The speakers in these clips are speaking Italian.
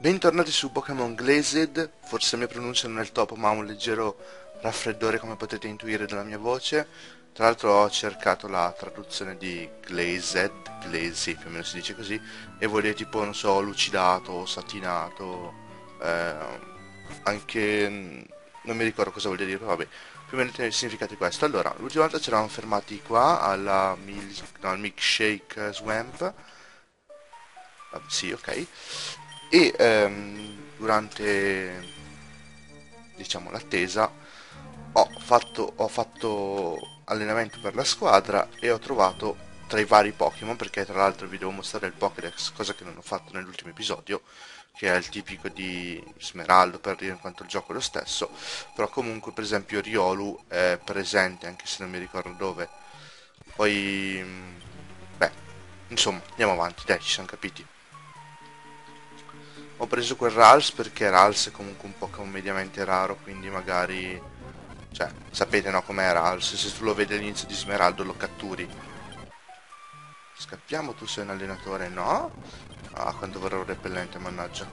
Bentornati su Pokémon Glazed, forse la mia pronuncia non è il top ma ho un leggero raffreddore come potete intuire dalla mia voce. Tra l'altro ho cercato la traduzione di Glazed, Glazy più o meno si dice così, e vuol dire tipo, non so, lucidato, satinato, eh, anche... non mi ricordo cosa vuol dire, vabbè, più o meno il significato di questo. Allora, l'ultima volta ci eravamo fermati qua alla milk, no, al Milkshake Swamp, ah, sì, ok e ehm, durante diciamo l'attesa ho fatto, ho fatto allenamento per la squadra e ho trovato tra i vari Pokémon perché tra l'altro vi devo mostrare il Pokédex cosa che non ho fatto nell'ultimo episodio che è il tipico di Smeraldo per dire in quanto il gioco è lo stesso. Però comunque per esempio Riolu è presente anche se non mi ricordo dove. Poi beh insomma andiamo avanti dai ci siamo capiti ho preso quel Rals perché Rals è comunque un Pokémon mediamente raro, quindi magari... Cioè, sapete no com'è Rals, se tu lo vedi all'inizio di Smeraldo lo catturi. Scappiamo, tu sei un allenatore, no? Ah, quanto vorrei un repellente, mannaggia.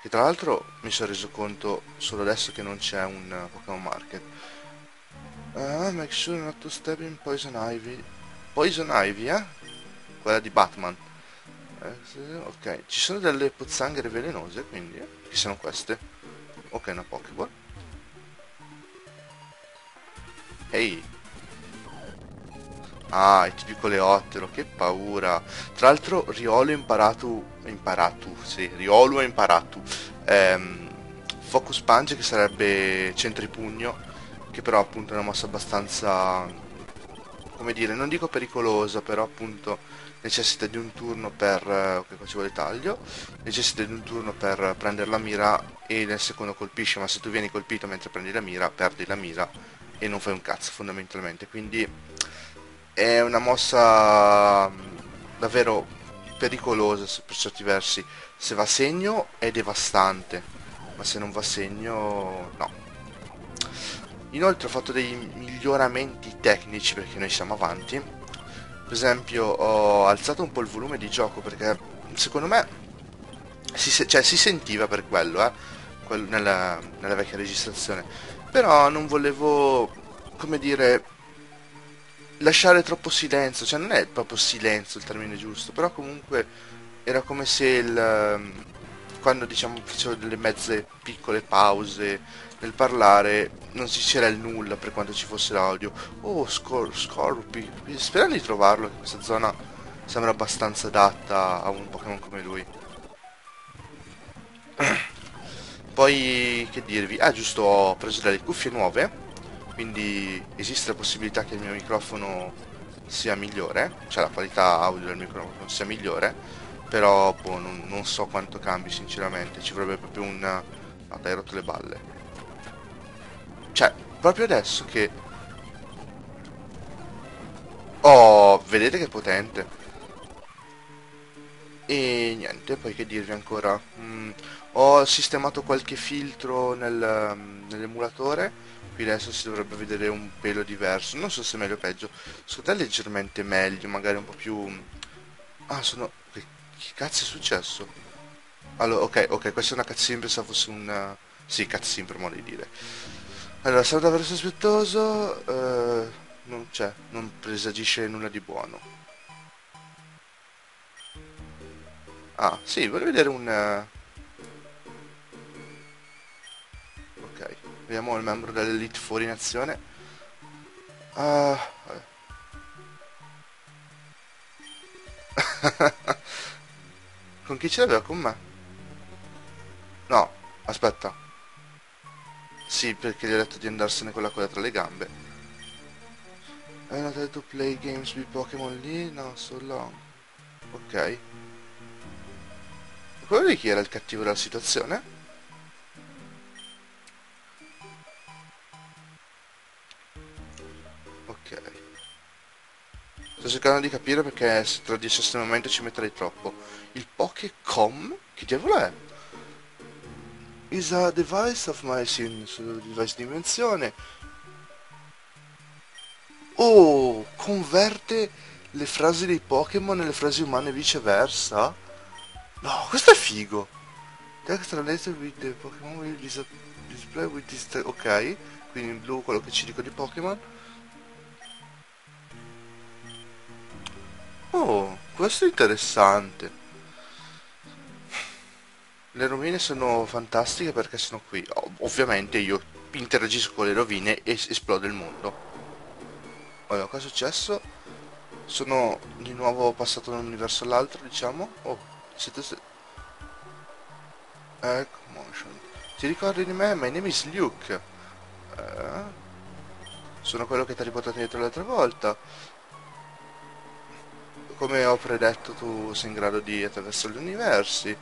Che tra l'altro mi sono reso conto solo adesso che non c'è un uh, Pokémon Market. Uh, make sure not to step in Poison Ivy. Poison Ivy, eh? Quella di Batman. Eh, ok, ci sono delle pozzanghere velenose, quindi, eh? che sono queste. Ok, una Pokéball. Ehi! Ah, è tipico leottero, che paura. Tra l'altro Riolo ha imparato... Imparato, sì, Riolo ha imparato. Ehm, Focus Punch che sarebbe centripugno, che però appunto è una mossa abbastanza... Come dire, non dico pericolosa, però appunto necessita di un turno per eh, ok qua ci vuole taglio necessita di un turno per prendere la mira e nel secondo colpisce ma se tu vieni colpito mentre prendi la mira perdi la mira e non fai un cazzo fondamentalmente. Quindi è una mossa mm, davvero pericolosa per certi versi. Se va a segno è devastante ma se non va a segno no. Inoltre ho fatto dei miglioramenti tecnici perché noi siamo avanti per esempio ho alzato un po' il volume di gioco perché secondo me si, cioè, si sentiva per quello, eh, quello nella, nella vecchia registrazione, però non volevo, come dire, lasciare troppo silenzio, cioè non è proprio silenzio il termine giusto, però comunque era come se il, quando diciamo facevo delle mezze piccole pause nel parlare non si c'era il nulla per quanto ci fosse l'audio. Oh, Scor Scorpi, sperando di trovarlo, questa zona sembra abbastanza adatta a un Pokémon come lui. Poi, che dirvi? Ah, giusto, ho preso delle cuffie nuove, quindi esiste la possibilità che il mio microfono sia migliore, cioè la qualità audio del microfono sia migliore, però boh, non, non so quanto cambi sinceramente, ci vorrebbe proprio un... Ah, dai, rotto le balle. Cioè, proprio adesso che... Oh, vedete che potente. E niente, poi che dirvi ancora. Mm, ho sistemato qualche filtro nel, um, nell'emulatore. Qui adesso si dovrebbe vedere un pelo diverso. Non so se meglio o peggio. Secondo te leggermente meglio, magari un po' più... Ah, sono... Che, cazzo è successo? Allora, ok, ok, questa è una cutscene, pensavo fosse un... Sì, cutscene per modo di dire. Allora, sarà davvero sospettoso, eh, non c'è, non presagisce nulla di buono. Ah, sì, voglio vedere un... Uh... Ok, vediamo il membro dell'elite fuori in azione. Uh... con chi ce l'aveva? Con me? No, aspetta. Sì, perché gli ho detto di andarsene con la coda tra le gambe. I not to play games with Pokémon lì? No, so long. Ok. Quello di chi era il cattivo della situazione? Cercando di capire perché il momento ci metterei troppo. Il Pokécom? Che diavolo è? is a device of my sim device dimensione oh converte le frasi dei Pokémon nelle frasi umane e viceversa no questo è figo. Ok, quindi in blu quello che ci dico di Pokémon. Oh, questo è interessante. Le rovine sono fantastiche perché sono qui. ovviamente io interagisco con le rovine e esplode il mondo. Allora, cosa è successo? Sono di nuovo passato da un universo all'altro, diciamo. Oh, siete... Se ecco, motion. Ti ricordi di me? My name is Luke. Eh, sono quello che ti ha riportato dietro l'altra volta. Come ho predetto, tu sei in grado di attraversare gli universi.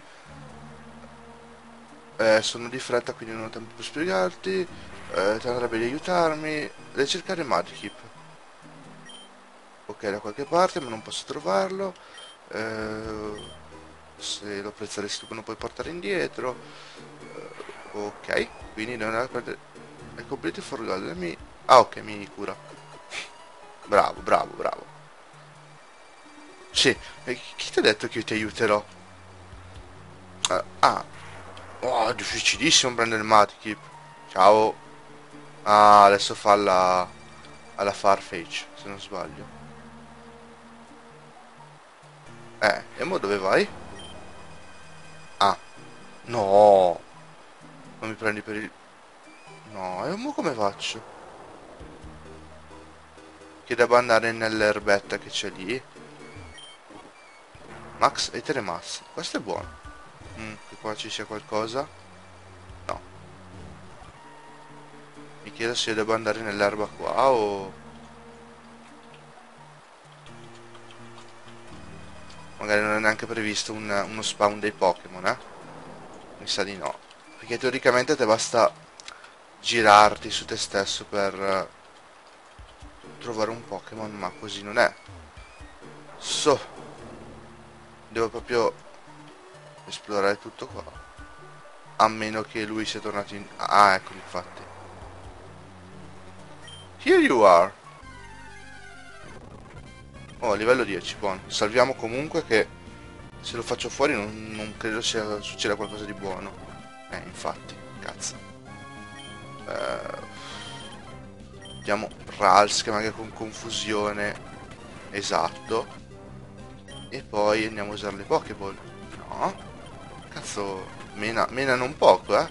Eh, sono di fretta, quindi non ho tempo per spiegarti. Eh, ti andrebbe di aiutarmi. Devi cercare Madkeep ok da qualche parte ma non posso trovarlo eh, se lo apprezzeresti tu non puoi portare indietro eh, ok quindi non è per è completely forgotten mi ah ok mi cura bravo bravo bravo sì chi ti ha detto che io ti aiuterò uh, ah oh difficilissimo prendere il Madkeep ciao ah adesso fa alla alla Farfetch se non sbaglio eh, e mo dove vai? Ah. No. Non mi prendi per il... No, e mo come faccio? Che devo andare nell'erbetta che c'è lì. Max e Telemass. Questo è buono. Mm, che qua ci sia qualcosa. No. Mi chiedo se devo andare nell'erba qua o... Magari non è neanche previsto un, uno spawn dei Pokémon, eh? Mi sa di no. Perché teoricamente te basta girarti su te stesso per uh, trovare un Pokémon, ma così non è. So. Devo proprio esplorare tutto qua. A meno che lui sia tornato in... Ah, ecco, infatti. Here you are. Oh, livello 10, buono. Salviamo comunque che se lo faccio fuori non, non credo sia, succeda qualcosa di buono. Eh, infatti, cazzo. Eh, diamo Rals che magari con confusione. Esatto. E poi andiamo a usare le Pokéball. No. Cazzo, mena, menano un poco, eh.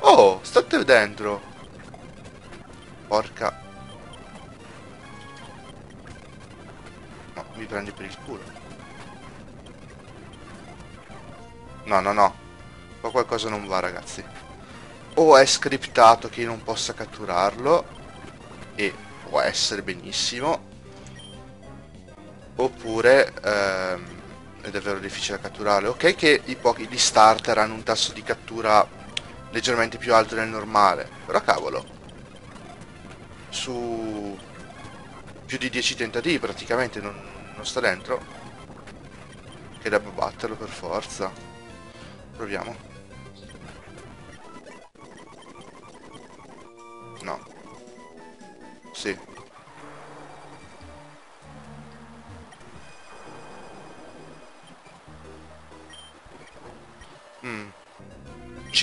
Oh, state dentro. Porca mi prendi per il culo. No, no, no. Qua qualcosa non va, ragazzi. O è scriptato che io non possa catturarlo, e può essere benissimo, oppure ehm, è davvero difficile da catturare. Ok che i pochi di starter hanno un tasso di cattura leggermente più alto del normale, però cavolo, su più di 10 tentativi praticamente non, non sta dentro? Che devo batterlo per forza. Proviamo. No. Sì.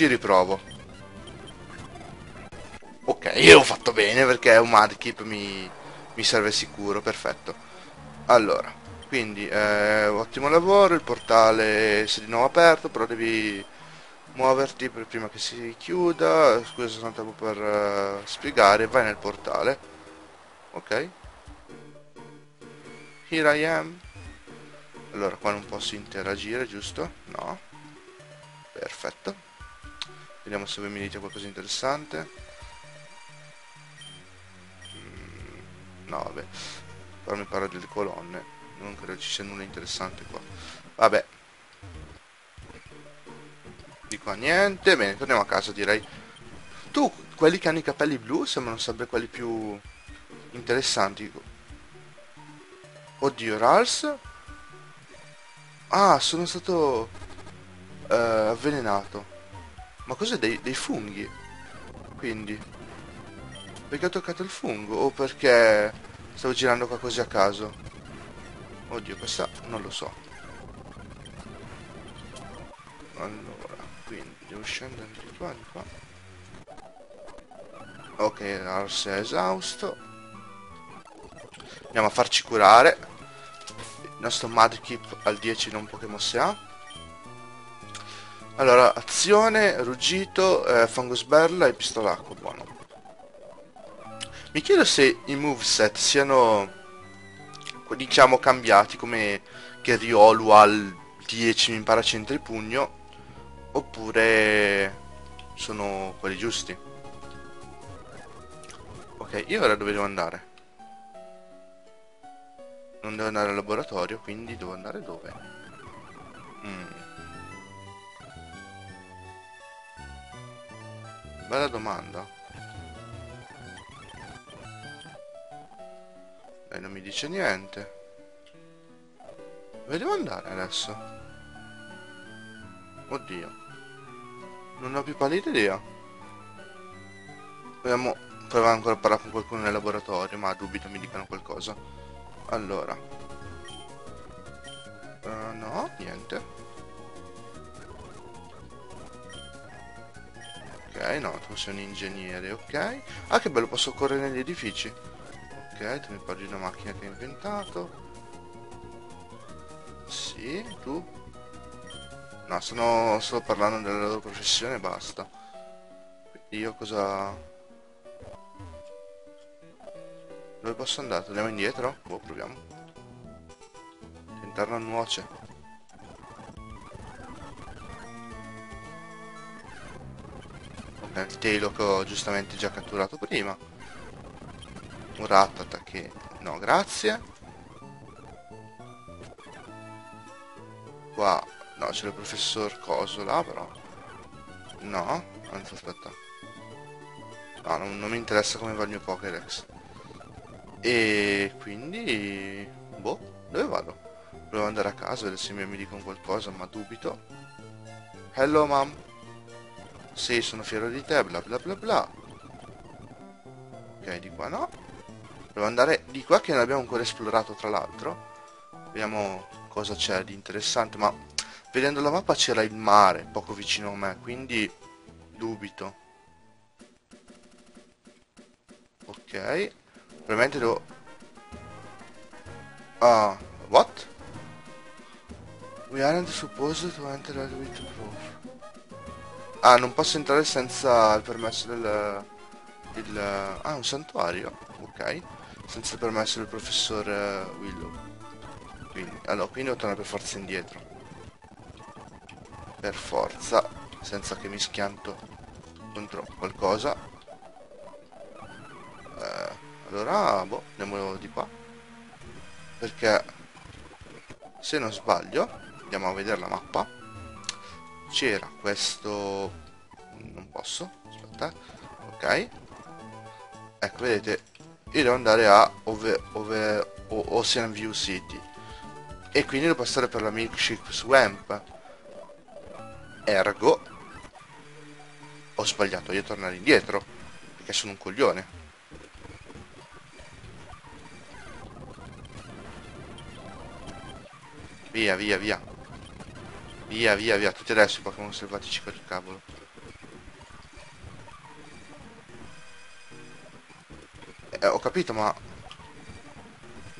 Ci riprovo. Ok, io ho fatto bene perché un Madkeep mi, mi serve sicuro, perfetto. Allora, quindi eh, ottimo lavoro, il portale si è di nuovo aperto, però devi muoverti per prima che si chiuda, scusa sono tempo per uh, spiegare, vai nel portale, ok? Here I am. Allora, qua non posso interagire, giusto? No. Perfetto. Vediamo se voi mi dite qualcosa di interessante. Mm, no, vabbè. Però mi parla delle colonne. Non credo ci sia nulla interessante qua. Vabbè. Di qua niente. Bene torniamo a casa direi. Tu quelli che hanno i capelli blu sembrano sempre quelli più interessanti. Oddio Rals ah sono stato uh, avvelenato ma cos'è dei, dei funghi? Quindi perché ho toccato il fungo? O perché Stavo girando qua così a caso. Oddio, questa non lo so. allora quindi devo scendere di qua di qua. Ok Lars è esausto. Andiamo a farci curare. Il nostro Madkip al 10 non Pokémon si ha allora azione ruggito eh, Fungus Berla e pistolacco buono. Mi chiedo se i moveset siano diciamo cambiati come che Riolu al 10 mi impara centro di pugno oppure sono quelli giusti. Ok io ora dove devo andare? Non devo andare al laboratorio quindi devo andare dove? Mm. Bella domanda e non mi dice niente dove devo andare adesso? Oddio. Non ho più pallida idea. Proviamo, proviamo ancora a parlare con qualcuno nel laboratorio, ma dubito mi dicano qualcosa. Allora. Uh, no, niente. No, tu sei un ingegnere, ok. Ah, che bello, posso correre negli edifici. Ok, tu mi parli di una macchina che hai inventato. Sì, tu? No, sto solo parlando della loro professione e basta. Io cosa... Dove posso andare? Andiamo indietro? Boh, proviamo. Tentare una nuoce. Ok, il telo che ho giustamente già catturato prima. Un rattata che... No, grazie. qua. No c'è il professor Coso là però. No anzi aspetta. No non, non mi interessa come va il mio Pokédex. E quindi boh dove vado? Volevo andare a casa vedere se mi dicono qualcosa ma dubito. Hello mam sì sono fiero di te bla bla bla bla ok di qua no devo andare di qua che non abbiamo ancora esplorato tra l'altro vediamo cosa c'è di interessante, ma vedendo la mappa c'era il mare poco vicino a me, quindi dubito. Ok, probabilmente devo... Ah, what? We aren't supposed to enter with proof. Ah, non posso entrare senza il permesso del... Il, ah, un santuario, ok. Senza il permesso del professor uh, Willow. Quindi, allora, qui devo tornare per forza indietro. Per forza, senza che mi schianto contro qualcosa. Eh, allora, boh, andiamo di qua. Perché, se non sbaglio, andiamo a vedere la mappa. C'era questo... Non posso, aspetta. Ok. Ecco, vedete, io devo andare a Ove, Ove, Ocean View City e quindi devo passare per la milkshake swamp ergo ho sbagliato io tornare indietro perché sono un coglione via via via via via via tutti adesso i Pokémon selvatici per il cavolo eh, ho capito ma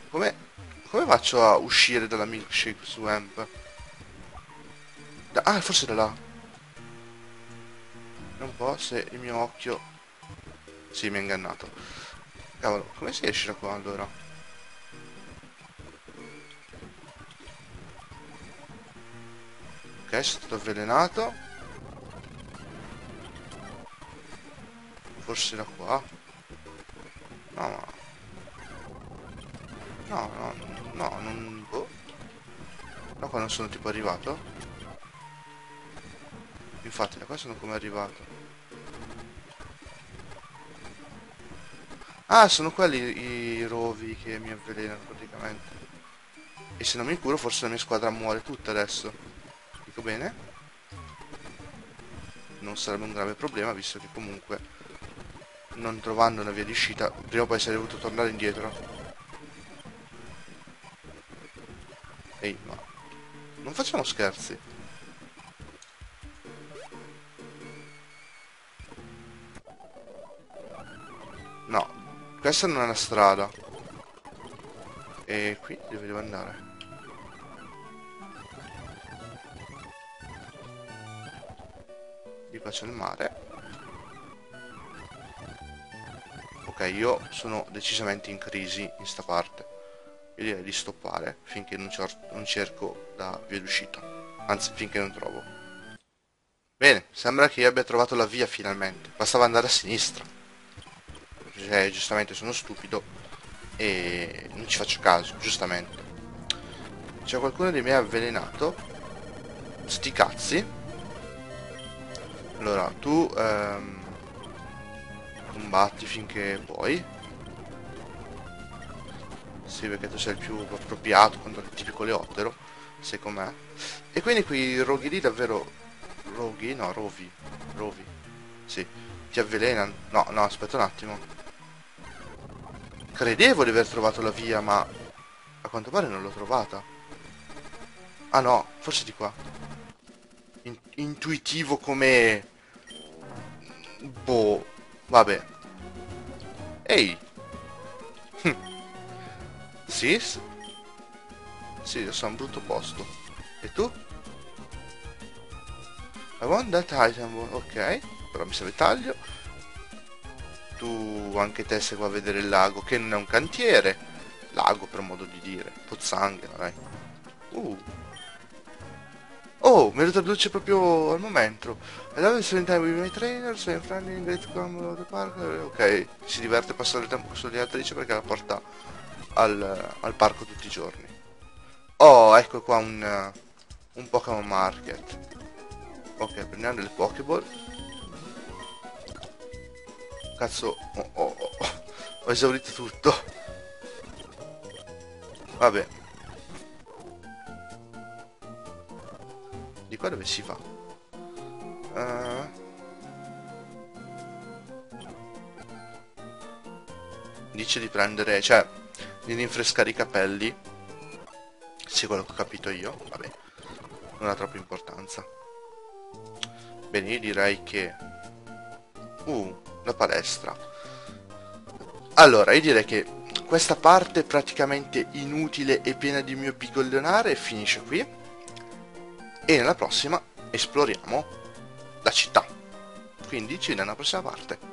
come come faccio a uscire dalla milkshake swamp? Da ah, forse da là. Un po' se il mio occhio... Sì, mi ha ingannato. Cavolo, come si esce da qua allora? Ok, sono stato avvelenato. Forse da qua. No, ma... No, no, no, non... Boh. No, qua non sono tipo arrivato. Infatti, da qua sono come arrivato. Ah, sono quelli i rovi che mi avvelenano praticamente. E se non mi curo forse la mia squadra muore tutta adesso dico bene? Non sarebbe un grave problema visto che comunque non trovando una via di uscita prima o poi sarei dovuto tornare indietro. Ehi ma non facciamo scherzi. No questa non è la strada. E qui dove devo andare? Qua c'è il mare. Ok, io sono decisamente in crisi in sta parte. Io direi di stoppare finché non, non cerco la via d'uscita. Anzi, finché non trovo. Bene, sembra che io abbia trovato la via finalmente. Bastava andare a sinistra. Cioè, giustamente sono stupido e non ci faccio caso, giustamente. C'è qualcuno di me avvelenato. Sti cazzi. Allora, tu ehm, combatti finché puoi. Sì, perché tu sei il più appropriato contro il tipico leottero, secondo me. E quindi quei roghi lì davvero Roghi? No, Rovi. Rovi. Sì. Ti avvelenano. No, no, aspetta un attimo. Credevo di aver trovato la via, ma a quanto pare non l'ho trovata. Ah no, forse di qua. In intuitivo come... Boh. Vabbè. Ehi. Hm. sì? Sì, sono un brutto posto. E tu? I want that item, ok, però mi serve taglio. Tu anche te se qua a vedere il lago, che non è un cantiere. Lago per modo di dire, pozzanghera, dai. Uh. Oh, mi ritraduce proprio al momento. I love spending time with my trainer, so I'm friendly in great come the park. Ok, si diverte a passare il tempo con sua attrice perché la porta al, al, parco tutti i giorni. Oh, ecco qua un, un Pokémon Market. Ok, prendiamo delle Pokéball. Cazzo, oh, oh, oh. ho esaurito tutto. Vabbè. Di qua dove si va? Uh... Dice di prendere, cioè, di rinfrescare i capelli. Sì, quello che ho capito io. Vabbè, non ha troppa importanza. Bene, io direi che... Uh, la palestra. Allora, io direi che questa parte praticamente inutile e piena di mio bigoglionare finisce qui. E nella prossima esploriamo la città. Quindi ci vediamo nella prossima parte.